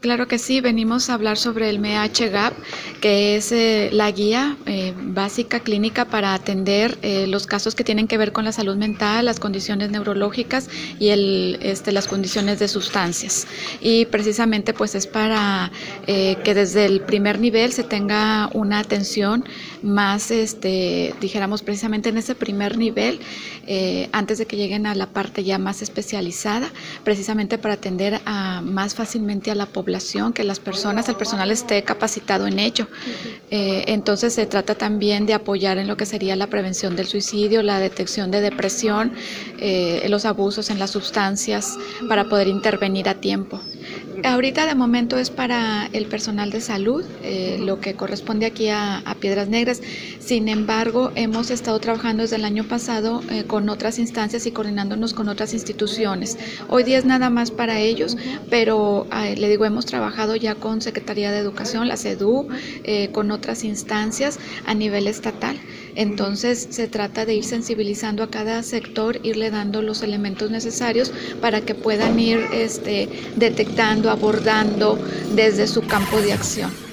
Claro que sí, venimos a hablar sobre el MH-GAP, que es eh, la guía eh, básica clínica para atender eh, los casos que tienen que ver con la salud mental, las condiciones neurológicas y este, las condiciones de sustancias. Y precisamente pues es para que desde el primer nivel se tenga una atención más, este, dijéramos precisamente en ese primer nivel, antes de que lleguen a la parte ya más especializada, precisamente para atender más fácilmente a la población que las personas, el personal esté capacitado en ello. Eh, entonces se trata también de apoyar en lo que sería la prevención del suicidio, la detección de depresión, eh, los abusos en las sustancias para poder intervenir a tiempo. Ahorita de momento es para el personal de salud, eh, lo que corresponde aquí a, Piedras Negras. Sin embargo, hemos estado trabajando desde el año pasado eh, con otras instancias y coordinándonos con otras instituciones. Hoy día es nada más para ellos, pero le digo, hemos trabajado ya con Secretaría de Educación, la CEDU, eh, con otras instancias a nivel estatal. Entonces se trata de ir sensibilizando a cada sector, irle dando los elementos necesarios para que puedan ir este, detectando abordando desde su campo de acción.